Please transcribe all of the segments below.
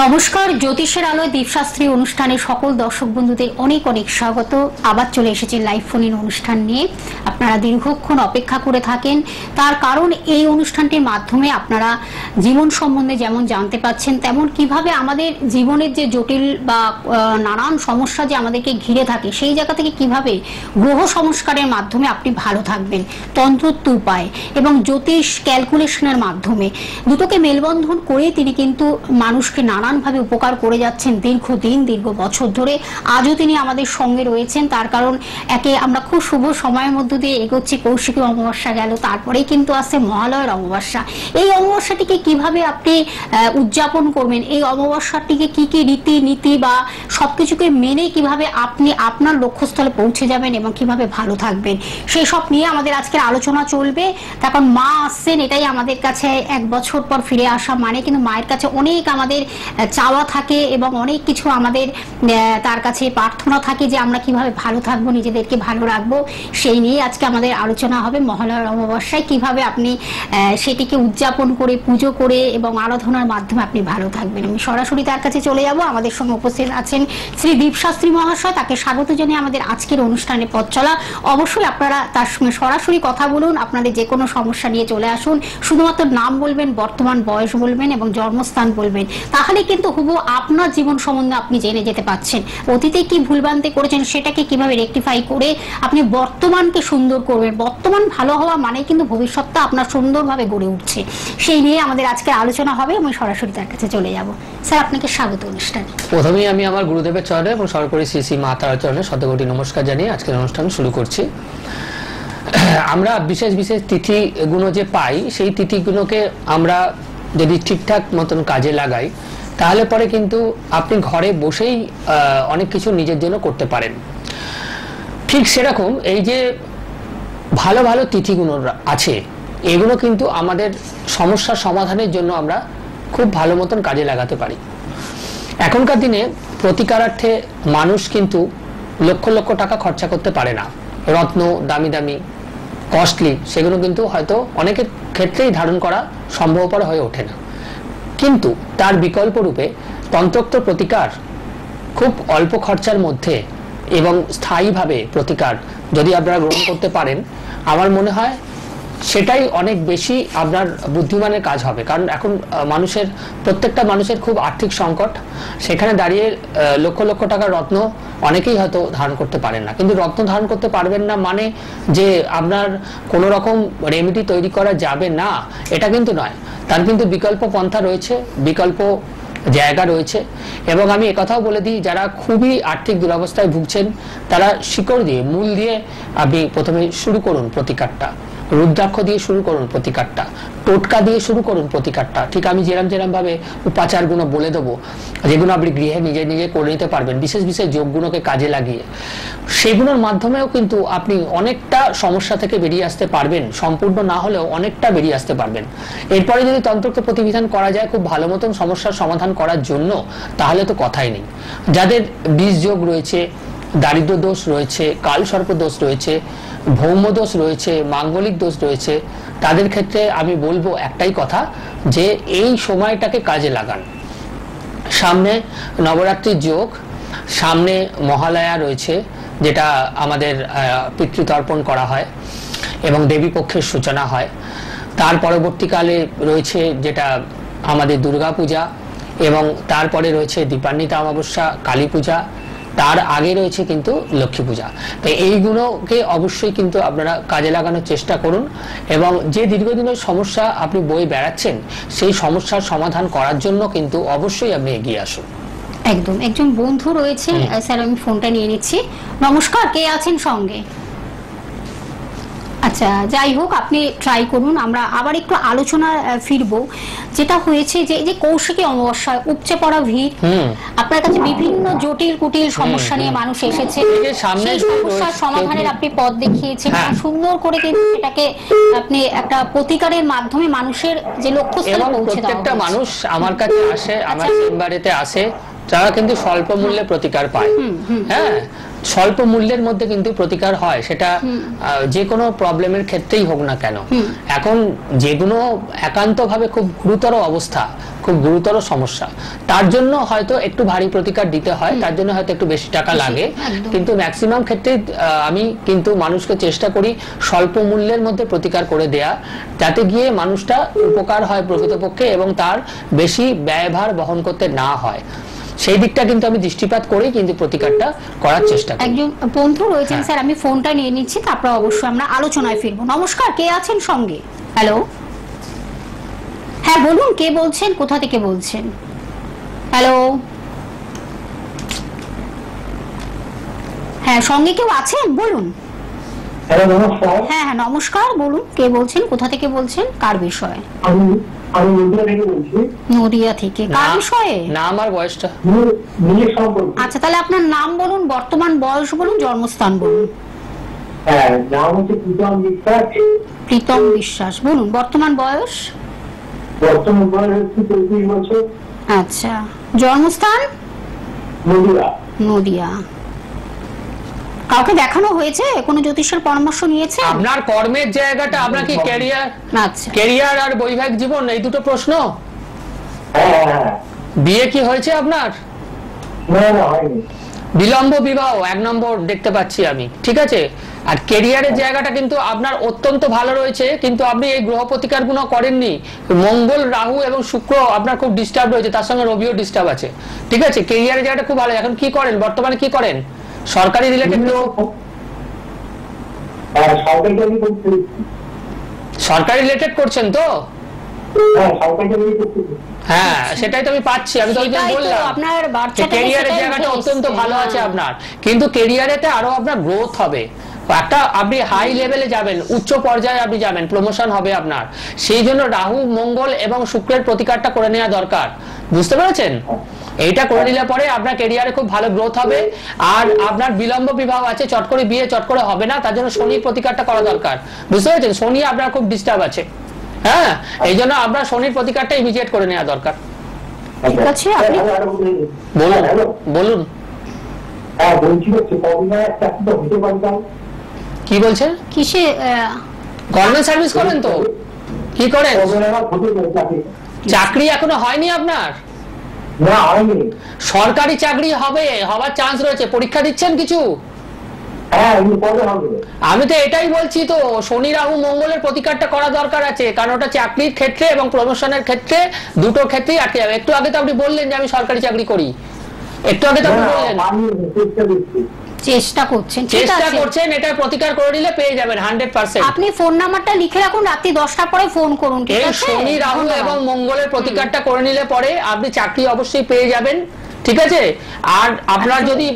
নমস্কার, জ্যোতিষের আলোয় দীপশাস্ত্রী অনুষ্ঠানে সকল দর্শক বন্ধুদের অনেক অনেক স্বাগত। আবার চলে এসেছে লাইভ ফোনের অনুষ্ঠান নিয়ে। আপনারা দীর্ঘক্ষণ অপেক্ষা করে থাকেন। তার কারণ এই অনুষ্ঠানটির মাধ্যমে আপনারা জীবন সম্বন্ধে যেমন জানতে পাচ্ছেন, তেমন কীভাবে আমাদের জীবনের যে জটিল বা নানান সমস্যা যে আমাদেরকে ঘিরে থাকে, সেই জায়গা থেকে কীভাবে গ্রহ সংস্কারের মাধ্যমে আপনি ভালো থাকবেন তন্ত্রত্ব উপায় এবং জ্যোতিষ ক্যালকুলেশনের মাধ্যমে। দুটোকে মেলবন্ধন করে তিনি কিন্তু মানুষকে নানানভাবে উপকার করে যাচ্ছেন দীর্ঘদিন দীর্ঘ বছর ধরে। আজও তিনি আমাদের সঙ্গে রয়েছেন। তার কারণ একে আমরা খুব শুভ সময়ের মধ্য দিয়ে এগোচ্ছি। কৌশিকী অমাবস্যা গেল, তারপরেই কিন্তু আসছে মহালয়ের অমাবস্যা। এই অমাবস্যাটিকে কীভাবে আপনি উদযাপন করবেন? এই অমাবস্যাটিকে কি কি রীতি, নীতি বা সবকিছুকে মেনে কীভাবে আপনি আপনার লক্ষ্যস্থলে পৌঁছে যাবেন এবং কীভাবে ভালো থাকবেন? সেই সব নিয়ে আমাদের আজকের আলোচনা চলবে। তখন মা আসছেন, এটাই আমাদের কাছে এক বছর পর ফিরে আসা মানে। কিন্তু মায়ের কাছে অনেক আমাদের চাওয়া থাকে এবং অনেক কিছু আমাদের তার কাছে প্রার্থনা থাকে যে আমরা কীভাবে ভালো থাকব, নিজেদেরকে ভালো রাখব, সেই নিয়ে আজকে আমাদের আলোচনা হবে মহালয়ার অমাবস্যায়। কীভাবে আপনি সেটিকে উদযাপন করে, পুজো করে এবং আরাধনার মাধ্যমে আপনি ভালো থাকবেন। আমি সরাসরি তার কাছে চলে যাব। আমাদের সঙ্গে উপস্থিত আছেন শ্রী দীপশাস্ত্রী মহাশয়। তাকে স্বাগত জানিয়ে আমাদের আজকের অনুষ্ঠানে পথ চলা। অবশ্যই আপনারা তার সঙ্গে সরাসরি কথা বলুন। আপনাদের যে কোনো সমস্যা নিয়ে চলে আসুন। শুধুমাত্র নাম বলবেন, বর্তমান বয়স বলবেন এবং জন্মস্থান বলবেন। তাহলে কিন্তু হুবু আপনার জীবন সম্বন্ধে আপনি জেনে যেতে পাচ্ছেন অতীতে কি ভুলভ্রান্তি করেছেন সেটাকে কীভাবে রেকটিফাই করে আপনি বর্তমানকে সুন্দর করবেন? বর্তমান ভালো হওয়া মানে কিন্তু ভবিষ্যৎটা আপনার সুন্দরভাবে গড়ে উঠছে। সেই নিয়ে আমাদের আজকে আলোচনা হবে, আমি সরাসরি তার কাছে চলে যাব। স্যার, আপনাকে স্বাগত অনুষ্ঠানে। প্রথমেই আমি আমার গুরুদেবের চরণে এবং সর্বোপরি শ্রী শ্রী মা তারার চরণে শতকোটি নমস্কার জানিয়ে আজকের অনুষ্ঠান শুরু করছি। আমরা বিশেষ বিশেষ তিথিগুলো যে পাই, সেই তিথিগুলোকে আমরা যদি ঠিকঠাক মতন কাজে লাগাই তাহলে পরে কিন্তু আপনি ঘরে বসেই অনেক কিছু নিজের জন্য করতে পারেন। ঠিক সেরকম এই যে ভালো ভালো তিথিগুলো আছে, এগুলো কিন্তু আমাদের সমস্যার সমাধানের জন্য আমরা খুব ভালো মতন কাজে লাগাতে পারি। এখনকার দিনে প্রতিকারার্থে মানুষ কিন্তু লক্ষ লক্ষ টাকা খরচা করতে পারে না। রত্ন, দামি দামি কস্টলি সেগুলো কিন্তু হয়তো অনেকের ক্ষেত্রেই ধারণ করা সম্ভবপর হয়ে ওঠে না। কিন্তু তার বিকল্প রূপে তন্ত্রোক্ত প্রতিকার খুব অল্প খরচার মধ্যে এবং স্থায়ীভাবে প্রতিকার যদি আপনারা গ্রহণ করতে পারেন, আমার মনে হয় সেটাই অনেক বেশি আপনার বুদ্ধিমানের কাজ হবে। কারণ এখন মানুষের, প্রত্যেকটা মানুষের খুব আর্থিক সংকট। সেখানে দাঁড়িয়ে লক্ষ লক্ষ টাকার রত্ন অনেকেই হয়তো ধারণ করতে পারেন না। কিন্তু রত্ন ধারণ করতে পারবেন না মানে যে আপনার কোনো রকম রেমেডি তৈরি করা যাবে না, এটা কিন্তু নয়। তার কিন্তু বিকল্প পন্থা রয়েছে, বিকল্প জায়গা রয়েছে। এবং আমি একথাও বলে দিই, যারা খুবই আর্থিক দুরবস্থায় ভুগছেন, তারা শিকড় দিয়ে, মূল দিয়ে আপনি প্রথমে শুরু করুন প্রতিকারটা। রুদ্রাক্ষ দিয়ে শুরু করুন প্রতিকারটা, টোটকা দিয়ে শুরু করুন প্রতিকারটা। ঠিক আমি যেরাম যেরাম ভাবে উপাচারগুলো বলে দেবো, যেগুলো আপনি গৃহে নিজে নিজে করে নিতে পারবেন, বিশেষ বিশেষ যোগগুলোকে কাজে লাগিয়ে। সেগুলোর মাধ্যমেও কিন্তু আপনি অনেকটা সমস্যা থেকে বেরিয়ে আসতে পারবেন, সম্পূর্ণ না হলেও অনেকটা বেরিয়ে আসতে পারবেন। এরপরে যদি তন্ত্রকে প্রতিবিধান করা যায় খুব ভালো মতন সমস্যার সমাধান করার জন্য, তাহলে তো কথাই নেই। যাদের বীজ যোগ রয়েছে দারিদ্র দোষ রয়েছে কাল সর্প দোষ রয়েছে, ভৌম দোষ রয়েছে, মাঙ্গলিক দোষ রয়েছে, তাদের ক্ষেত্রে আমি বলব একটাই কথা যে এই সময়টাকে কাজে লাগান। সামনে নবরাত্রির যোগ, সামনে মহালয়া রয়েছে, যেটা আমাদের পিতৃতর্পণ করা হয় এবং দেবী পক্ষের সূচনা হয়। তার পরবর্তীকালে রয়েছে যেটা আমাদের দুর্গা পূজা এবং তারপরে রয়েছে দীপান্বিতা অমাবস্যা কালী পূজা তার আগে রয়েছে কিন্তু লক্ষ্মী পূজা। তো এইগুলোকে অবশ্যই কিন্তু আপনারা কাজে লাগানোর চেষ্টা করুন এবং যে দীর্ঘদিনের সমস্যা আপনি বই বেড়াচ্ছেন সেই সমস্যার সমাধান করার জন্য কিন্তু অবশ্যই আপনি এগিয়ে আসুন। একদম। একজন বন্ধু রয়েছে স্যার আমি ফোনটা নিয়ে নিচ্ছি। নমস্কার কে আছেন সঙ্গে? আচ্ছা যাই হোক আপনি ট্রাই করুন। আমরা আবার একটু আলোচনা ফিরবো। যেটা হয়েছে যে এই যে কৌশিকী অমাবস্যা উপচে পড়া ভিড় আপনার কাছে বিভিন্ন জটিল কুটিল সমস্যা নিয়ে মানুষ এসেছে। সামনে সেই সমস্যার সমাধানের আপনি পথ দেখিয়েছেন। হ্যাঁ। সুন্দর করে কিন্তু এটাকে আপনি একটা প্রতিকারের মাধ্যমে মানুষের যে লক্ষ্যস্থলে পৌঁছে দেওয়া প্রত্যেকটা মানুষ আমার কাছে আসে আমার আচ্ছা। চেম্বারেতে আসে তারা কিন্তু স্বল্প মূল্যে প্রতিকার পায়। হ্যাঁ? স্বল্প মূল্যের মধ্যে কিন্তু প্রতিকার হয় সেটা যে কোনো প্রবলেমের ক্ষেত্রেই হোক না কেন। এখন যেগুলো একান্তভাবে খুব গুরুতর অবস্থা খুব গুরুতর সমস্যা তার জন্য হয়তো একটু ভারী প্রতিকার দিতে হয় তার জন্য হয়তো একটু বেশি টাকা লাগে। কিন্তু ম্যাক্সিমাম ক্ষেত্রে আমি কিন্তু মানুষকে চেষ্টা করি স্বল্প মূল্যের মধ্যে প্রতিকার করে দেয়া যাতে গিয়ে মানুষটা উপকার হয় প্রকৃতপক্ষে এবং তার বেশি ব্যয়ভার বহন করতে না হয়। সেই দিকটা কিন্তু আমি দৃষ্টিপাত করেই কিন্তু প্রতিকারটা করার চেষ্টা করি। একজন বন্ধু রয়েছেন হ্যাঁ। স্যার আমি ফোনটা নিয়ে নিচ্ছি তারপর অবশ্যই আমরা আলোচনায় ফিরবো। নমস্কার কে আছেন সঙ্গে? হ্যালো হ্যাঁ বলুন কে বলছেন? কোথা থেকে বলছেন? হ্যালো হ্যাঁ সঙ্গে কেউ আছেন? বলুন। হ্যালো নমস্কার। হ্যাঁ হ্যাঁ নমস্কার বলুন কে বলছেন? কোথা থেকে বলছেন? কার বিষয়ে? আমি আমি থেকে বলছি। নদিয়া থেকে। কার বিষয়ে? না আমার বয়সটা। নিজের- নিজের সম্পর্কে। আচ্ছা তাহলে আপনার নাম বলুন বর্তমান বয়স বলুন জন্মস্থান বলুন। হ্যাঁ নাম হচ্ছে প্রীতম বিশ্বাস। প্রীতম বিশ্বাস বলুন বর্তমান বয়স? বর্তমান বয়স হচ্ছে চৌত্রিশ বছর। আচ্ছা জন্মস্থান? নদিয়া। নদিয়া। কাউকে দেখানো হয়েছে? কোনো জ্যোতিষের পরামর্শ নিয়েছে? আপনার কর্মের জায়গাটা আপনার কি ক্যারিয়ার আচ্ছা। ক্যারিয়ার আর বৈবাহিক জীবন এই দুটো প্রশ্ন? হ্যাঁ হ্যাঁ। বিয়ে কি হয়েছে আপনার? না না হয়নি। বিলম্ব বিবাহ এক নম্বর দেখতে পাচ্ছি আমি ঠিক আছে? আর কেরিয়ারের জায়গাটা কিন্তু আপনার অত্যন্ত ভালো রয়েছে কিন্তু আপনি এই গ্রহ প্রতিকারগুলো করেননি। মঙ্গল রাহু এবং শুক্র আপনার খুব ডিস্টার্ব রয়েছে তার সঙ্গে রবিও ডিস্টার্ব আছে ঠিক আছে? কেরিয়ারের জায়গাটা খুব ভালো এখন কি করেন? বর্তমানে কি করেন? সরকারি রিলেটেড হ্যাঁ সরকারি রিলেটেড করছেন তো? হ্যাঁ হ্যাঁ সেটাই তো আমি পাচ্ছি আমি তো তো, বললাম আপনার বাচ্চাটাকে জায়গাটা অত্যন্ত ভালো আছে হ্যাঁ। আপনার। কিন্তু কেরিয়ারেতে আরও আপনার গ্রোথ হবে। একটা আপনি হাই লেভেলে যাবেন উচ্চ পর্যায়ে আপনি যাবেন প্রমোশন হবে আপনার। সেই জন্য রাহু মঙ্গল এবং শুক্রের প্রতিকারটা করে নেওয়া দরকার। বুঝতে পেরেছেন? এইটা করে নিলে পরে আপনার কেরিয়ারে খুব ভালো গ্রোথ হবে। আর আপনার বিলম্ব বিবাহ আছে চট করে বিয়ে চট করে হবে না তার জন্য শনির প্রতিকারটা করা দরকার। বুঝতে পেরেছেন? শনি আপনার খুব ডিস্টার্ব আছে। হ্যাঁ? এই জন্য আপনার শনির প্রতিকারটা ইমিডিয়েট করে নেওয়া দরকার। ঠিক আছে, আপনি- হ্যাঁ, বলুন। বলুন। হ্যাঁ, হ্যাঁ কি বলছেন? কিসে গভর্নমেন্ট সার্ভিস করেন তো? কি করেন? চাকরি এখনও হয়নি আপনার? না হয়নি। সরকারি চাকরি হবে হওয়ার চান্স রয়েছে। পরীক্ষা দিচ্ছেন কিছু? হ্যাঁ আমি তো এটাই বলছি তো শনি রাহু মঙ্গলের প্রতিকারটা করা দরকার আছে কারণ ওটা চাকরির ক্ষেত্রে এবং প্রমোশনের ক্ষেত্রে দুটো ক্ষেত্রেই আটকে যাবে। একটু আগে তো আপনি বললেন যে আমি সরকারি চাকরি করি। একটু আগে তো আপনি বললেন। চেষ্টা করছেন চেষ্টা করছেন এটা প্রতিকার করে নিলে পেয়ে যাবেন হান্ড্রেড পার্সেন্ট আপনি ফোন নাম্বারটা লিখে রাখুন রাত্রি দশটার পরে ফোন করুন ঠিক আছে? শনি রাহু এবং মঙ্গলের প্রতিকারটা করে নিলে পরে আপনি চাকরি অবশ্যই পেয়ে যাবেন ঠিক আছে? আর আপনার আচ্ছা। যদি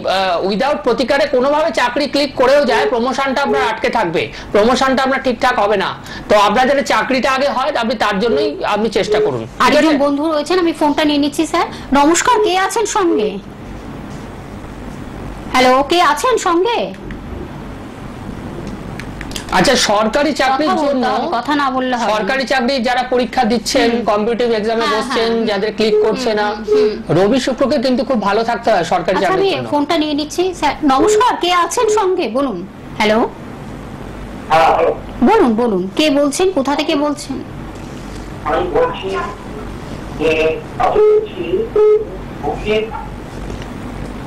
উইদাউট প্রতিকারে কোনোভাবে চাকরি ক্লিক করেও যায় প্রমোশনটা আপনার আটকে থাকবে। প্রমোশনটা আপনার ঠিকঠাক হবে না। তো আপনার যাতে চাকরিটা আগে হয় আপনি তার জন্যই আপনি চেষ্টা করুন আরেকজন বন্ধু রয়েছেন আমি ফোনটা নিয়ে নিচ্ছি স্যার। নমস্কার কে আছেন সঙ্গে? হ্যালো কে আছেন সঙ্গে? আচ্ছা সরকারি চাকরির জন্য কথা না বললে হবে সরকারি চাকরি যারা পরীক্ষা দিচ্ছেন কম্পিটিটিভ এক্সামে হ্যাঁ, বসছেন হ্যাঁ, যাদের ক্লিক করছে না। রবি শুক্রকে কিন্তু খুব ভালো থাকতে হয় সরকারি আচ্ছা আমি চাকরির জন্য। ফোনটা নিয়ে নিচ্ছি। স্যার নমস্কার কে আছেন সঙ্গে? বলুন। হ্যালো হ্যাঁ হ্যালো। বলুন বলুন। কে বলছেন? কোথা থেকে বলছেন? আমি বলছি যে আমি বলছি হুগলির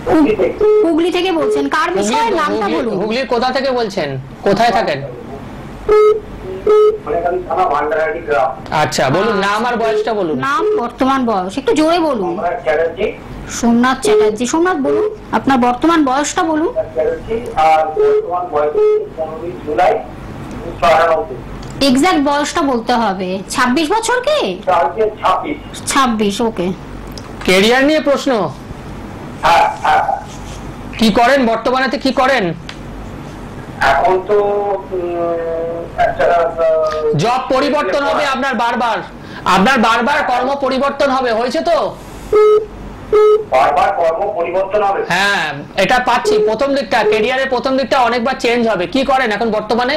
হুগলি থেকে হুগলি বলছেন। কার বিষয়ে নামটা বলুন। হুগলির কোথা থেকে বলছেন? কোথায় থাকেন? আচ্ছা বলুন নাম আর বয়সটা বলুন। নাম বর্তমান বয়স। একটু জোরে বলুন। সোমনাথ চ্যাটার্জি। সোমনাথ বলুন। আপনার বর্তমান বয়সটা বলুন। এক্সাক্ট বয়সটা বলতে হবে। ২৬ বছর কি? কালকে ছাব্বিশ। ছাব্বিশ ওকে। কেরিয়ার নিয়ে প্রশ্ন। কি করেন? বর্তমানেতে কি করেন? এখন তো জব পরিবর্তন হবে আপনার বারবার। আপনার বারবার কর্ম পরিবর্তন হবে হয়েছে তো? বারবার কর্ম পরিবর্তন হবে। হ্যাঁ এটা পাচ্ছি। প্রথম দিকটা কেরিয়ারের প্রথম দিকটা অনেকবার চেঞ্জ হবে। কি করেন এখন বর্তমানে?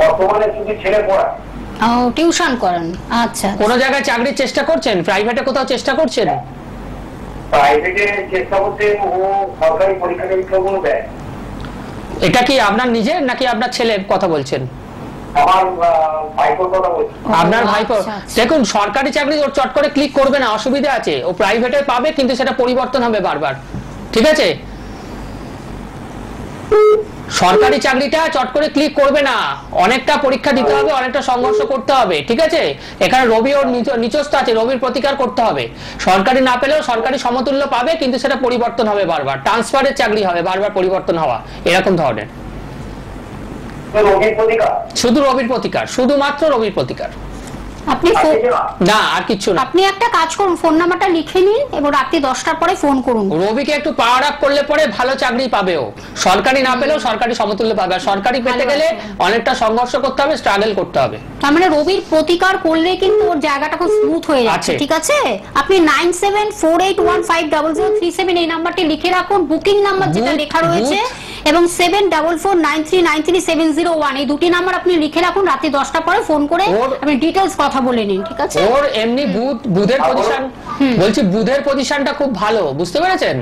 বর্তমানে কিন্তু ছেলে পড়া। টিউশন করেন। আচ্ছা। কোন জায়গায় চাকরির চেষ্টা করছেন? প্রাইভেটে কোথাও চেষ্টা করছেন? প্রাইভেটে চেষ্টা করতে ও সরকারি পরীক্ষা নিরীক্ষাগুলো দেয়। এটা কি আপনার নিজের নাকি আপনার ছেলে কথা বলছেন? আমার ভাইপোর কথা বলছি। ও, আপনার ভাইপো আচ্ছা, আচ্ছা। দেখুন সরকারি চাকরি ওর চট করে ক্লিক করবে না অসুবিধা আছে। ও প্রাইভেটে পাবে কিন্তু সেটা পরিবর্তন হবে বারবার। ঠিক আছে? সরকারি চাকরিটা চট করে ক্লিক করবে না। অনেকটা পরীক্ষা দিতে হবে অনেকটা সংঘর্ষ করতে হবে ঠিক আছে? এখানে রবি ওর নিচ- নিচস্থ আছে রবির প্রতিকার করতে হবে। সরকারি না পেলেও সরকারি সমতুল্য পাবে কিন্তু সেটা পরিবর্তন হবে বারবার। ট্রান্সফারের চাকরি হবে বারবার পরিবর্তন হওয়া এরকম ধরনের। শুধু রবির প্রতিকার শুধুমাত্র রবির প্রতিকার। আপনি কিছু না। আর কিচ্ছু না। আপনি একটা কাজ করুন ফোন নাম্বারটা লিখে নিন এবং রাত্রি দশটার পরে ফোন করুন। রবিকে একটু পাওয়ার আপ করলে পরে ভালো চাকরি পাবে ও। সরকারি না পেলেও সরকারি সমতুল্য পাবে। আর সরকারি পেতে গেলে অনেকটা সংঘর্ষ করতে হবে স্ট্রাগল করতে হবে। তার মানে রবির প্রতিকার করলে কিন্তু ওর জায়গাটা খুব স্মুথ হয়ে যাচ্ছে ঠিক আছে? আপনি nine seven four eight one five double zero three seven এই নাম্বারটি লিখে রাখুন। বুকিং নাম্বার যেটা লেখা রয়েছে এবং seven double four nine three nine three seven zero one এই দুটি নাম্বার আপনি লিখে রাখুন রাতে দশটা পরে ফোন করে আপনি ডিটেলস কথা বলে নিন ঠিক আছে? ওর এমনি বুধ বুধের পজিশন বলছি বুধের পজিশনটা খুব ভালো বুঝতে পেরেছেন?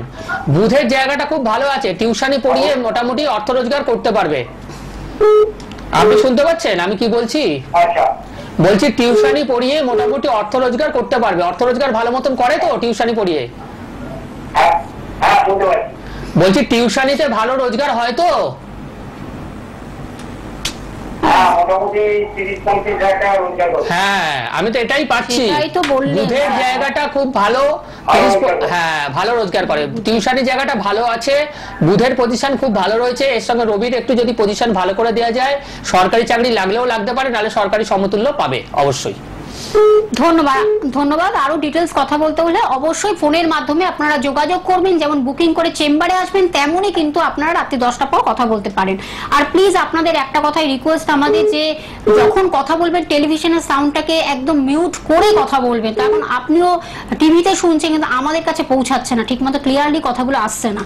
বুধের জায়গাটা খুব ভালো আছে টিউশনি পড়িয়ে মোটামুটি অর্থ রোজগার করতে পারবে। আপনি শুনতে পাচ্ছেন? আমি কি বলছি? আচ্ছা। বলছি টিউশনি পড়িয়ে মোটামুটি অর্থ রোজগার করতে পারবে। অর্থ রোজগার ভালো মতন করে তো টিউশনি পড়িয়ে? হ্যাঁ হ্যাঁ শুনতে পাচ্ছি। বলছি টিউশনিতে ভালো রোজগার হয় তো? হ্যাঁ হ্যাঁ আমি তো এটাই পাচ্ছি। বললেন। হ্যাঁ। জায়গাটা খুব ভালো। হ্যাঁ ভালো রোজগার করে। টিউশনি জায়গাটা ভালো আছে। বুধের পজিশন খুব ভালো রয়েছে। এর সঙ্গে রবির একটু যদি পজিশন ভালো করে দেওয়া যায় সরকারি চাকরি লাগলেও লাগতে পারে নাহলে সরকারি সমতুল্য পাবে অবশ্যই। ধন্যবাদ ধন্যবাদ। আরও ডিটেলস কথা বলতে হলে অবশ্যই ফোনের মাধ্যমে আপনারা যোগাযোগ করবেন। যেমন বুকিং করে চেম্বারে আসবেন তেমনই কিন্তু আপনারা রাত্রি দশটা পর কথা বলতে পারেন। আর প্লিজ আপনাদের একটা কথাই রিকোয়েস্ট আমাদের যে যখন কথা বলবেন টেলিভিশনের সাউন্ডটাকে একদম মিউট করে কথা বলবেন কারণ আপনিও টিভিতে শুনছেন কিন্তু আমাদের কাছে পৌঁছাচ্ছে না। ঠিকমতো ক্লিয়ারলি কথাগুলো আসছে না।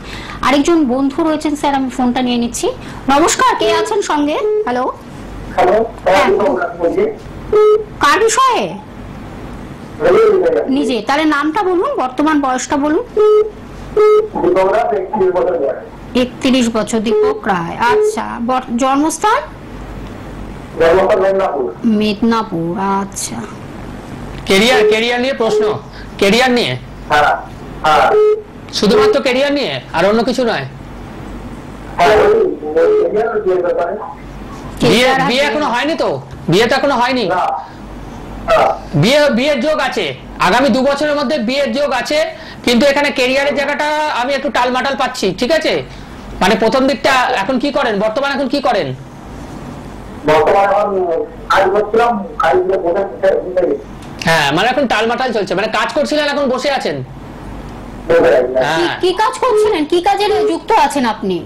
আরেকজন বন্ধু রয়েছেন স্যার আমি ফোনটা নিয়ে নিচ্ছি। নমস্কার কে আছেন সঙ্গে? হ্যালো হ্যালো হ্যাঁ। কার বিষয়ে? নিজে তাহলে নামটা বলুন বর্তমান বয়সটা বলুন। একত্রিশ বছর দীপক রায়। আচ্ছা জন্মস্থান? মেদিনীপুর আচ্ছা। কেরিয়ার কেরিয়ার নিয়ে প্রশ্ন। কেরিয়ার নিয়ে? শুধুমাত্র কেরিয়ার নিয়ে আর অন্য কিছু নয়? বিয়ে এখনও হয়নি তো? বিয়ে তো এখনও হয়নি? হ্যাঁ বিয়ে বিয়ের যোগ আছে। আগামী দু বছরের মধ্যে বিয়ের যোগ আছে কিন্তু এখানে কেরিয়ারের জায়গাটা আমি একটু টালমাটাল পাচ্ছি ঠিক আছে? মানে প্রথম দিকটা এখন কি করেন? বর্তমানে এখন কি করেন। হ্যাঁ মানে এখন টালমাটাল চলছে। মানে কাজ করছিলেন এখন বসে আছেন? কি- হ্যাঁ। কি কাজ করছিলেন? কি কাজে যুক্ত আছেন আপনি?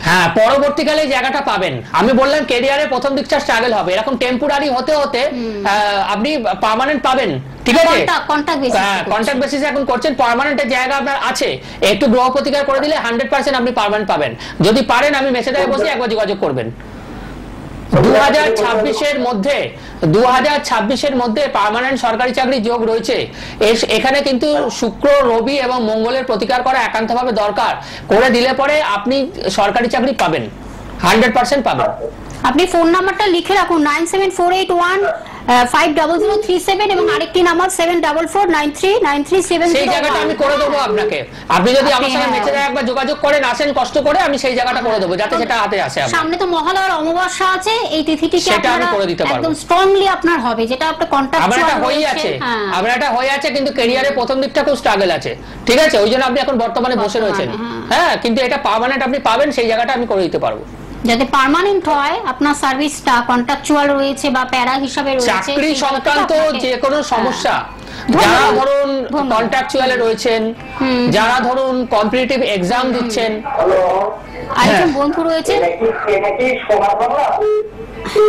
হ্যাঁ পরবর্তীকালে জায়গাটা পাবেন। আমি বললাম কেরিয়ারে প্রথম দিকটা স্ট্রাগল হবে। এরকম টেম্পোরারি হতে হতে আহ, আপনি পার্মানেন্ট পাবেন। ঠিক আছে? কন্টাক্ট কন্টাক্ট বেসিস হ্যাঁ কন্ট্রাক্ট বেসিসে এখন করছেন। পার্মানেন্টের জায়গা আপনার আছে। একটু গ্রহ প্রতিকার করে দিলে হান্ড্রেড পার্সেন্ট আপনি পার্মানেন্ট পাবেন। যদি পারেন আমি মেসেজারে বসে একবার যোগাযোগ করবেন। দু হাজার ছাব্বিশের মধ্যে দু হাজার মধ্যে পার্মানেন্ট সরকারি চাকরি যোগ রয়েছে। এখানে কিন্তু শুক্র, রবি এবং মঙ্গলের প্রতিকার করা একান্তভাবে দরকার। করে দিলে পরে আপনি সরকারি চাকরি পাবেন। হান্ড্রেড পার্সেন্ট পাবেন। আপনি ফোন নাম্বারটা লিখে রাখুন nine seven four eight one five double zero three seven এবং আরেকটি number seven double four nine three nine three seven সেই জায়গাটা আমি করে দেবো আপনাকে আপনি যদি আমার সঙ্গে হ্যাঁ। মেসেজে একবার যোগাযোগ করেন আসেন কষ্ট করে আমি সেই জায়গাটা করে দেবো যাতে সেটা হাতে আসে আপনার। সামনে তো মহালয়ার অমাবস্যা আছে এই তিথিটিকে সেটা আমি করে দিতে পারব। একদম স্ট্রংলি আপনার হবে যেটা আপনার কন্টাক্ট আমার একটা হয়ে আছে আমার একটা হয়ে আছে কিন্তু ক্যারিয়ারে প্রথম দিকটা খুব স্ট্রাগল আছে ঠিক আছে ওই জন্য আপনি এখন বর্তমানে বসে রয়েছেন হ্যাঁ। হ্যাঁ কিন্তু এটা পার্মানেন্ট আপনি পাবেন সেই জায়গাটা আমি করে দিতে পারব যাতে পার্মানেন্ট হয় আপনার সার্ভিসটা কন্ট্রাকচুয়াল রয়েছে বা প্যারা হিসাবে রয়েছে চাকরি সংক্রান্ত যে কোনো সমস্যা হ্যাঁ। যারা ধরুন। কন্ট্রাকচুয়ালে রয়েছেন হুম। যারা ধরুন কম্পিটিটিভ এক্সাম দিচ্ছেন আরেকজন হ্যাঁ। বন্ধু রয়েছে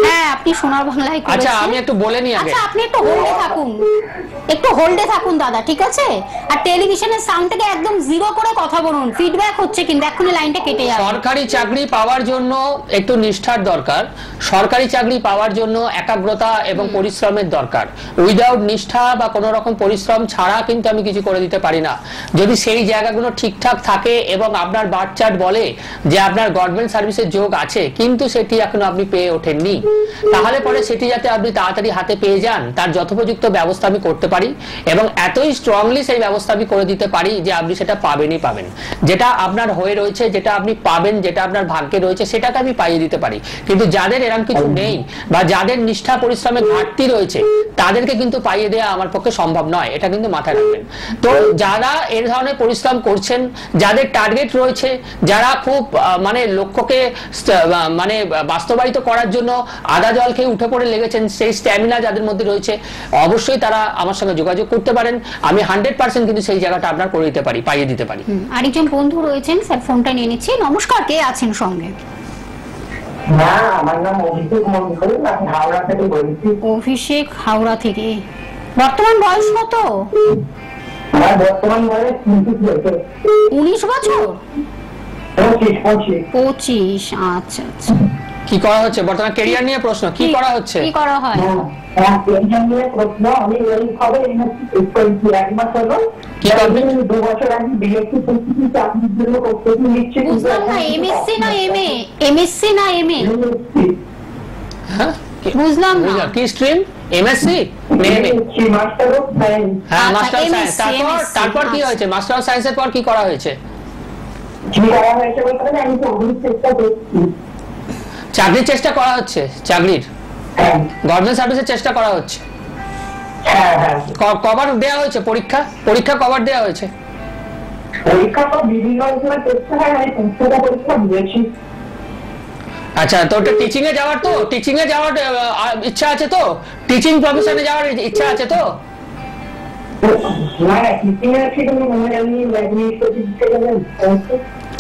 হ্যাঁ আপনি সোনার বাংলায় আচ্ছা আমি একটু বলে নিই আগে। আচ্ছা আপনি একটু হোল্ডে থাকুন। একটু হোল্ডে থাকুন দাদা ঠিক আছে? আর টেলিভিশনের সাউন্ড থেকে একদম জিরো করে কথা বলুন। ফিডব্যাক হচ্ছে কিন্তু এক্ষুনি লাইনটা কেটে যাবে। সরকারি চাকরি পাওয়ার জন্য একটু নিষ্ঠার দরকার। সরকারি চাকরি পাওয়ার জন্য একাগ্রতা এবং পরিশ্রমের দরকার। উইদাউট নিষ্ঠা বা কোনো রকম পরিশ্রম ছাড়া কিন্তু আমি কিছু করে দিতে পারি না। যদি সেই জায়গাগুলো ঠিকঠাক থাকে এবং আপনার বার্থ চার্ট বলে যে আপনার গভর্নমেন্ট সার্ভিসের যোগ আছে কিন্তু সেটি এখনও আপনি পেয়ে ওঠেননি তাহলে পরে সেটি যাতে আপনি তাড়াতাড়ি হাতে পেয়ে যান তার যথোপযুক্ত ব্যবস্থা আমি করতে পারি এবং এতই স্ট্রংলি সেই ব্যবস্থা আমি করে দিতে পারি যে আপনি সেটা পাবেনই পাবেন। যেটা আপনার হয়ে রয়েছে যেটা আপনি পাবেন যেটা আপনার ভাগ্যে রয়েছে সেটাকে আমি পাইয়ে দিতে পারি। কিন্তু যাদের এরকম কিছু নেই বা যাদের নিষ্ঠা পরিশ্রমে ঘাটতি রয়েছে তাদেরকে কিন্তু পাইয়ে দেওয়া আমার পক্ষে সম্ভব নয়, এটা কিন্তু মাথায় রাখবেন। তো যারা এর ধরনের পরিশ্রম করছেন, যাদের টার্গেট রয়েছে, যারা খুব মানে লক্ষ্যকে মানে বাস্তবায়িত করার জন্য আদা জল খেয়ে উঠে পড়ে লেগেছেন, সেই স্ট্যামিনা যাদের মধ্যে রয়েছে, অবশ্যই তারা আমার সঙ্গে যোগাযোগ করতে পারেন। আমি হান্ড্রেড পার্সেন্ট কিন্তু সেই জায়গাটা আপনার করে দিতে পারি, পাইয়ে দিতে পারি। আরেকজন বন্ধু রয়েছেন, স্যার ফোনটা নিয়ে নিচ্ছি। নমস্কার, কে আছেন সঙ্গে? না আমার নাম অভিষেক মন্ডল। আমি হাওড়া থেকে বলছি। অভিষেক হাওড়া থেকে। বর্তমান বয়স কত? আমার বর্তমান বয়স পঁচিশ উনিশ বছর? পঁচিশ আচ্ছা আচ্ছা। কি করা হচ্ছে? বর্তমান কেরিয়ার নিয়ে প্রশ্ন কি করা হচ্ছে? কি করা হয়? হ্যাঁ প্রশ্ন আমি এক মাস হলো কি করবেন? দু বছর আগে বিএসসি প্রস্তুতি চাকরির জন্য প্রস্তুতি নিচ্ছি বুঝলাম না এমএসসি না এমএ এমএসসি না এমএ হ্যাঁ? বুঝলাম না। কি stream MSc master of science হ্যাঁ আচ্ছা, সায়েন্স তারপর তারপর কি আচ্ছা। হয়েছে? মাস্টার অফ সায়েন্সের পর কি করা হয়েছে? কি করা হয়েছে বলতে গেলে আমি চাকরির চেষ্টা করছি। চাকরির চেষ্টা করা হচ্ছে? চাকরির? হ্যাঁ। গভর্নমেন্ট সার্ভিসের চেষ্টা করা হচ্ছে? হ্যাঁ হ্যাঁ কবার দেওয়া হয়েছে পরীক্ষা? পরীক্ষা কবার দেওয়া হয়েছে? পরীক্ষা তো বিভিন্ন রকমের চেষ্টা হয় আমি পুস্তকা পরীক্ষা দিয়েছি। আচ্ছা তো ওটা টিচিং এ যাওয়ার তো? টিচিং এ যাওয়ার ইচ্ছা আছে তো? টিচিং প্রফেশনে যাওয়ার ইচ্ছা আছে তো?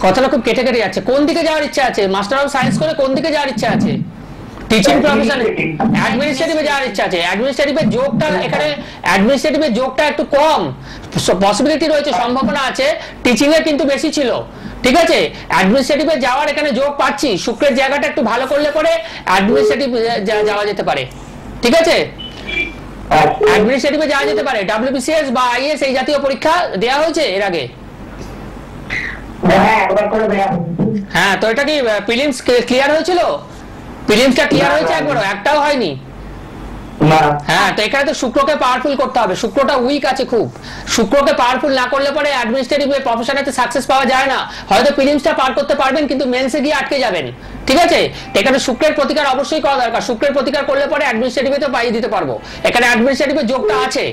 কথাটা খুব কেটে কেটে যাচ্ছে কোন দিকে যাওয়ার ইচ্ছা আছে? মাস্টার অফ সায়েন্স করে কোন দিকে যাওয়ার ইচ্ছা আছে? টিচিং প্রফেশনে অ্যাডমিনিস্ট্রেটিভে যাওয়ার ইচ্ছা আছে। অ্যাডমিনিস্ট্রেটিভের যোগটা এখানে অ্যাডমিনিস্ট্রেটিভের যোগটা একটু কম। পসিবিলিটি রয়েছে সম্ভাবনা আছে। টিচিং এর কিন্তু বেশি ছিল। ঠিক আছে? অ্যাডমিনিস্ট্রেটিভে যাওয়ার এখানে যোগ পাচ্ছি। শুক্রের জায়গাটা একটু ভালো করলে পরে অ্যাডমিনিস্ট্রেটিভ যাওয়া যেতে পারে। ঠিক আছে? অ্যাডমিনিস্ট্রেটিভে যাওয়া যেতে পারে। ডাব্লিউবিসিএস বা আইএস এই জাতীয় পরীক্ষা দেওয়া হয়েছে এর আগে? হ্যাঁ একবার করে দেয়া হ্যাঁ তো এটা কি প্রিলিমস ক্লিয়ার হয়েছিল? প্রিলিমসটা ক্লিয়ার হয়েছে একবারও একটাও হয়নি। হ্যাঁ তো এখানে তো শুক্রকে পাওয়ারফুল করতে হবে শুক্রটা উইক আছে খুব। শুক্রকে পাওয়ারফুল না করলে পরে অ্যাডমিনিস্ট্রেটিভ প্রফেশনেতে সাকসেস পাওয়া যায় না। হয়তো প্রিলিমসটা পার করতে পারবেন কিন্তু মেন্সে গিয়ে আটকে যাবেন। ঠিক আছে? এখানে শুক্রের প্রতিকার অবশ্যই করা দরকার। শুক্রের প্রতিকার করলে পরে অ্যাডমিনিস্ট্রেটিভে তো পাইয়ে দিতে পারব। এখানে অ্যাডমিনিস্ট্রেটিভের যোগটা আছে।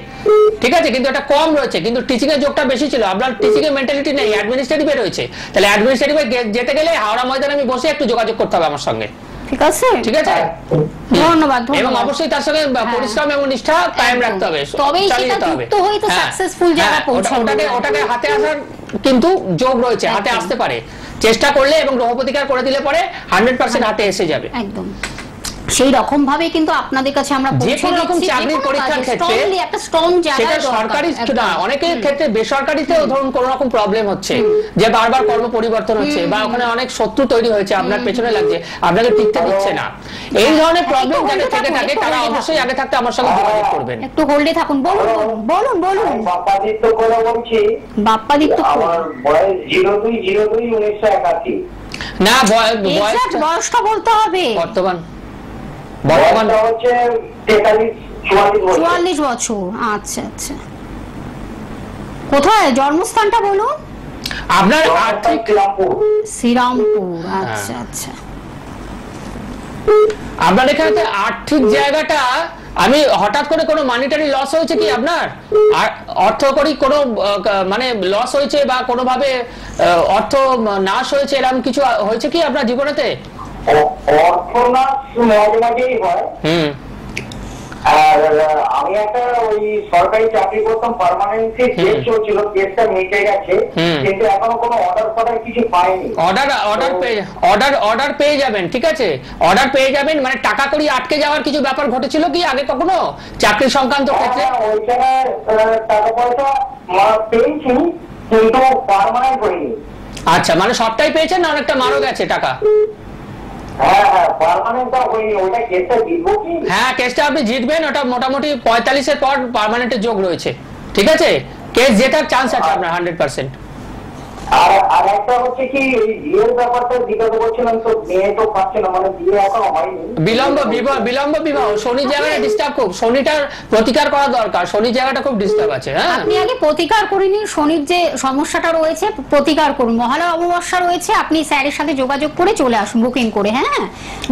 ঠিক আছে? কিন্তু এটা কম রয়েছে কিন্তু টিচিং এর যোগটা বেশি ছিল। আপনার টিচিং এর মেন্টালিটি নেই অ্যাডমিনিস্ট্রেটিভে রয়েছে। তাহলে অ্যাডমিনিস্ট্রেটিভে যেতে গেলে হাওড়া ময়দানে আমি বসে একটু যোগাযোগ করতে হবে আমার সঙ্গে। ঠিক আছে? ঠিক আছে? ধন্যবাদ এবং অবশ্যই তার সঙ্গে পরিশ্রম এবং নিষ্ঠা কায়েম রাখতে হবে। তবেই সেটা যুক্ত হয়ে তো সাকসেসফুল জায়গা হ্যাঁ, ওটা- পৌঁছানো। ওটাকে ওটাকে হাতে আসার কিন্তু যোগ রয়েছে। হাতে আসতে পারে। চেষ্টা করলে এবং গ্রহ প্রতিকার করে দিলে পরে হান্ড্রেড পার্সেন্ট হাতে এসে যাবে। একদম। সেই রকম ভাবে কিন্তু আপনাদের কাছে আমরা যে কোনো রকম। চাকরির পরীক্ষার ক্ষেত্রে একটা স্ট্রং সেটা সরকারি না অনেকের ক্ষেত্রে বেসরকারিতেও ধরুন কোনো রকম প্রবলেম হচ্ছে যে বারবার কর্ম পরিবর্তন হচ্ছে বা ওখানে অনেক শত্রু তৈরি হয়েছে আপনার পেছনে লাগছে আপনাকে টিকতে দিচ্ছে না। এই ধরনের প্রবলেম যাদের থেকে থাকে তারা অবশ্যই আগে থাকতে আমার সঙ্গে যোগাযোগ করবেন। একটু হোল্ডে থাকুন বলুন বলুন, বলুন। বাপ্পাদিত্য করে বলছি। বাপ্পাদিত্য আমার বয়স জিরো দুই জিরো দুই উনিশশো একাশি। না বয়- এক্সাক্ট বয়সটা বয়সটা বলতে হবে। বর্তমান বর্তমান হচ্ছে তেতাল্লিশ চুয়াল্লিশ বছর। আচ্ছা আচ্ছা। কোথায়? জন্মস্থানটা বলুন। আপনার আর্থিক শ্রীরামপুর। শ্রীরামপুর আচ্ছা হ্যাঁ। আচ্ছা আপনার এখানে আর্থিক জায়গাটা আমি হঠাৎ করে কোনো মানিটারি লস হয়েছে কি আপনার? আর অর্থকরী কোনো মানে লস হয়েছে বা কোনোভাবে আহ, অর্থ নাশ হয়েছে এরকম কিছু হয়েছে কি আপনার জীবনেতে? অ- মাঝে মাঝেই হয় আর আমি একটা ওই সরকারি চাকরি করতাম পার্মানেন্টলি কেস চলছিল কেসটা মিটে গেছে কিন্তু এখনও কোনো অর্ডার ফর্ডার কিছু পাইনি। অর্ডার অর্ডার পেয়ে অর্ডার অর্ডার পেয়ে যাবেন ঠিক আছে? অর্ডার পেয়ে যাবেন মানে টাকা কড়ি আটকে যাওয়ার কিছু ব্যাপার ঘটেছিল কি আগে কখনো? চাকরি সংক্রান্ত ক্ষেত্রে? হ্যাঁ, ওইখানে টাকা পয়সা পেয়েছি কিন্তু পার্মানেন্ট আচ্ছা মানে সবটাই পেয়েছেন না অনেকটা মারও গেছে টাকা? হ্যাঁ হ্যাঁ কেসটা হ্যাঁ কেসটা আপনি জিতবেন ওটা মোটামুটি পঁয়তাল্লিশের পর পার্মানেন্টের যোগ রয়েছে। ঠিক আছে? কেস জেতার চান্স আছে আপনার হান্ড্রেড পার্সেন্ট আর আর একটা হচ্ছে কি এই বিয়ের ব্যাপারটা জিজ্ঞাসা করছিলাম তো মেয়ে তো পাচ্ছে না মানে বিয়ে এখনও হয়নি। বিলম্ব বিবাহ বিলম্ব বিবাহ। শনি জায়গাটা ডিস্টার্ব খুব শনিটার প্রতিকার করা দরকার। শনি জায়গাটা খুব ডিস্টার্ব আছে হ্যাঁ? আপনি আগে প্রতিকার করে নিন শনির যে সমস্যাটা রয়েছে প্রতিকার করুন। মহালয়া অমাবস্যা রয়েছে আপনি স্যারের সাথে যোগাযোগ করে চলে আসুন বুকিং করে হ্যাঁ?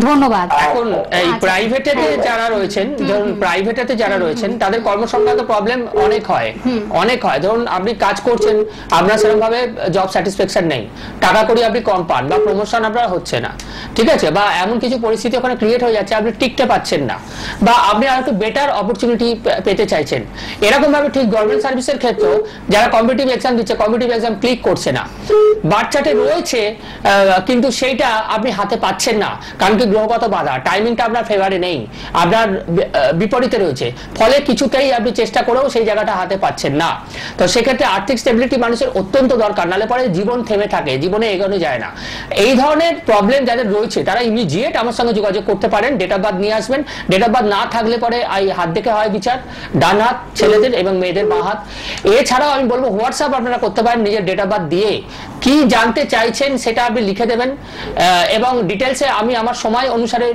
ধন্যবাদ। এখন এই আচ্ছা। প্রাইভেটেতে যারা রয়েছেন ধরুন প্রাইভেটেতে যারা রয়েছেন তাদের কর্মসংক্রান্ত প্রবলেম অনেক হয়। অনেক হয়। ধরুন আপনি কাজ করছেন আপনার সেরকম ভাবে জব স্যাটিসফ্যাকশন নেই। টাকা করি আপনি কম পান বা প্রমোশন আপনার হচ্ছে না। ঠিক আছে? বা এমন কিছু পরিস্থিতি ওখানে ক্রিয়েট হয়ে যাচ্ছে, আপনি টিকতে পাচ্ছেন না। বা আপনি আর একটু বেটার অপরচুনিটি পেতে চাইছেন। এরকম ভাবে ঠিক গভর্নমেন্ট সার্ভিসের ক্ষেত্রেও যারা কম্পিটিভ এক্সাম দিচ্ছে কম্পিটিভ এক্সাম ক্লিক করছে না। বাচ্চাটে রয়েছে কিন্তু সেইটা আপনি হাতে পাচ্ছেন না। কারণ কি গ্রহগত বাধা? টাইমিংটা আপনার ফেভারে নেই। আপনার বিপরীতে রয়েছে। ফলে কিছুতেই আপনি চেষ্টা করেও সেই জায়গাটা হাতে পাচ্ছেন না। তো সেক্ষেত্রে আর্থিক স্টেবিলিটি মানুষের অত্যন্ত দরকার। নালে পরে জীবন থেমে থাকে, জীবনে এগোনো যায় না। এই ধরনের প্রবলেম যাদের রয়েছে, তারা ইমিডিয়েট আমার সঙ্গে যোগাযোগ করতে পারেন ডেট অফ বার্থ নিয়ে আসবেন। ডেট অফ বার্থ না থাকলে পরে এই হাত দেখে হয় বিচার। ডান হাত, ছেলেদের এবং মেয়েদের বাঁ হাত। এছাড়াও আমি বলব হোয়াটসঅ্যাপ আপনারা করতে পারেন নিজের ডেট অফ বার্থ দিয়ে। কি জানতে চাইছেন সেটা আপনি লিখে দেবেন। এবং ডিটেলসে আমি আমার সময় অনুসারে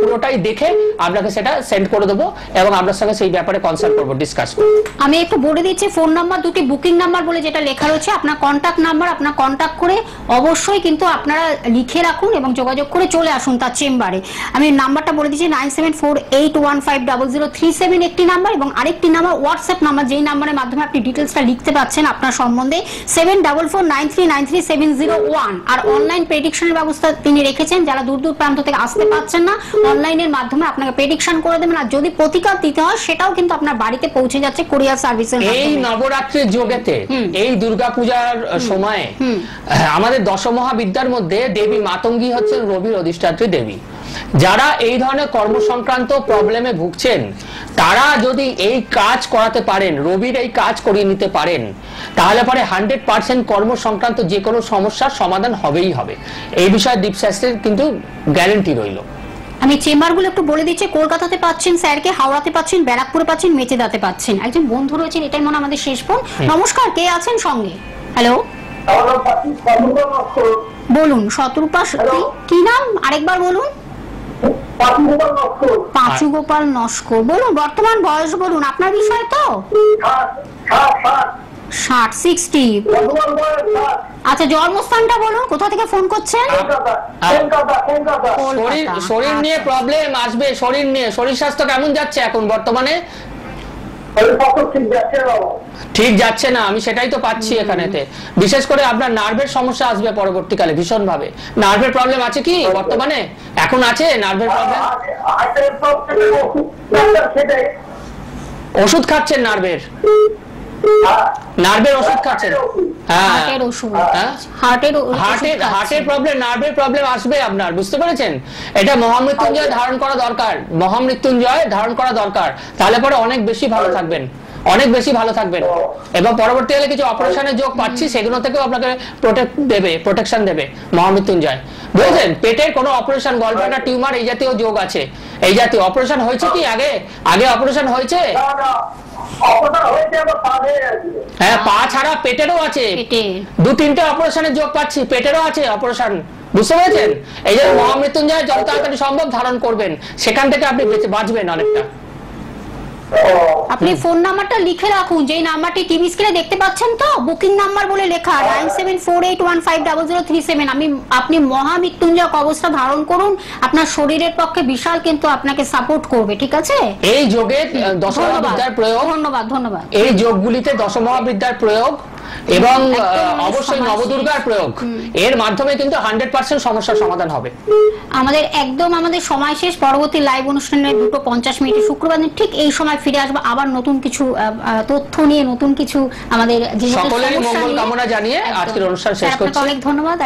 পুরোটাই দেখে আপনাকে সেটা সেন্ড করে দেবো এবং আপনার সঙ্গে সেই ব্যাপারে কনসাল্ট করব ডিসকাস করব। আমি একটু বলে দিচ্ছি ফোন নাম্বার দুটি বুকিং নাম্বার বলে যেটা লেখা রয়েছে, আপনার কন্ট্যাক্ট নাম্বার আপনার কন্ট্যাক্ট করে অবশ্যই কিন্তু আপনারা লিখে রাখুন এবং যোগাযোগ করে চলে আসুন তার চেম্বারে আমি নাম্বারটা বলে দিচ্ছি nine seven four eight one five double zero three seven একটি নাম্বার এবং আরেকটি নাম্বার হোয়াটসঅ্যাপ নাম্বার যেই নাম্বারের মাধ্যমে আপনি ডিটেলসটা লিখতে পাচ্ছেন আপনার সম্বন্ধে seven double four nine three nine three seven zero one আর অনলাইন প্রেডিকশনের ব্যবস্থা তিনি রেখেছেন যারা দূর দূর প্রান্ত থেকে আসতে পারছেন না অনলাইনের মাধ্যমে আপনাকে প্রেডিকশন করে দেবেন। আর যদি প্রতিকার দিতে হয় সেটাও কিন্তু আপনার বাড়িতে পৌঁছে যাচ্ছে কোরিয়ার সার্ভিসের এই নবরাত্রির যোগেতে। এই দুর্গাপূজার সময়ে হুম। আহ, আমাদের দশমহাবিদ্যার মধ্যে দেবী মাতঙ্গী হচ্ছেন রবির অধিষ্ঠাত্রী দেবী। যারা এই ধরনের কর্মসংক্রান্ত প্রবলেমে ভুগছেন তারা যদি এই কাজ করাতে পারেন রবির এই কাজ করিয়ে নিতে পারেন তাহলে পরে হান্ড্রেড পার্সেন্ট কর্মসংক্রান্ত যে কোনো সমস্যার সমাধান হবেই হবে। এই বিষয়ে দীপশাস্ত্রের কিন্তু গ্যারেন্টি রইল। আমি চেম্বারগুলো একটু বলে দিচ্ছি কলকাতাতে পাচ্ছেন স্যারকে হাওড়াতে পাচ্ছেন ব্যারাকপুরে পাচ্ছেন মেচেদাতে পাচ্ছেন। একজন বন্ধু রয়েছেন এটাই মনে হয় আমাদের শেষ ফোন। নমস্কার কে আছেন সঙ্গে? হ্যালো? বলুন শতরূপা কি- নাম? আরেকবার বলুন। পাঁচ গোপাল নস্কর। বলুন বর্তমান বয়স বলুন আপনার বিষয় তো? ষাট সিক্সটি আচ্ছা জন্মস্থানটা বলুন কোথা থেকে ফোন করছেন? কলকাতা কলকাতা। কলকাতা শরীর শরীর নিয়ে আচ্ছা। প্রবলেম আসবে। শরীর নিয়ে শরীর স্বাস্থ্য কেমন যাচ্ছে এখন বর্তমানে? ঠিক যাচ্ছে না। আমি সেটাই তো পাচ্ছি এখানেতে। বিশেষ করে আপনার নার্ভের সমস্যা আসবে পরবর্তীকালে ভীষণ ভাবে নার্ভের প্রবলেম আছে কি বর্তমানে? এখন আছে নার্ভের প্রবলেম হার্টের প্রবলেম ওষুধ খাচ্ছেন নার্ভের নার্ভের ওষুধ খাচ্ছেন? হার্টের ওষুধ? হার্টের হার্টের হার্টের প্রবলেম নার্ভের প্রবলেম আসবে আপনার বুঝতে পেরেছেন? এটা মহামৃত্যুঞ্জয় ধারণ করা দরকার। মহামৃত্যুঞ্জয় ধারণ করা দরকার। তাহলে পরে অনেক বেশি ভালো থাকবেন। অনেক বেশি ভালো থাকবেন। এবং পরবর্তীকালে কিছু অপারেশনের যোগ পাচ্ছি সেগুলো থেকেও আপনাকে প্রোটেক্ট দেবে প্রোটেকশন দেবে মহামৃত্যুঞ্জয়। বুঝলেন পেটের কোনো অপারেশন গলব্লাডার টিউমার এই জাতীয় যোগ আছে। এই জাতীয় অপারেশন হয়েছে কি আগে? আগে অপারেশন হয়েছে? হ্যাঁ পা ছাড়া পেটেরও আছে। দু তিনটে অপারেশনের যোগ পাচ্ছি পেটেরও আছে অপারেশন বুঝতে পেরেছেন? এই যে মহামৃত্যুঞ্জয় যত তাড়াতাড়ি সম্ভব ধারণ করবেন সেখান থেকে আপনি বেঁচে বাঁচবেন অনেকটা। আপনি ফোন নাম্বারটা লিখে রাখুন যেই নাম্বারটি টিভি স্ক্রিনে দেখতে পাচ্ছেন তো? বুকিং নাম্বার বলে লেখা nine seven four eight one five double zero three seven আমি আপনি মহামৃত্যুঞ্জয় অবস্থা ধারণ করুন আপনার শরীরের পক্ষে বিশাল কিন্তু আপনাকে সাপোর্ট করবে ঠিক আছে? এই যোগে দশমহাবিদ্যার প্রয়োগ। ধন্যবাদ ধন্যবাদ। এই যোগগুলিতে দশমহাবিদ্যার প্রয়োগ এবং আমাদের অবশ্যই নবদুর্গার প্রয়োগ। এর মাধ্যমে কিন্তু হান্ড্রেড পার্সেন্ট সমস্যার সমাধান হবে। আমাদের একদম আমাদের সময় শেষ। পরবর্তী লাইভ অনুষ্ঠানে দুটো পঞ্চাশ মিনিটে। শুক্রবার দিন ঠিক এই সময় ফিরে আসব। আবার নতুন কিছু তথ্য নিয়ে নতুন কিছু আমাদের সকলের মঙ্গল কামনা জানিয়ে। আজকের অনুষ্ঠান শেষ করছি। অনেক ধন্যবাদ।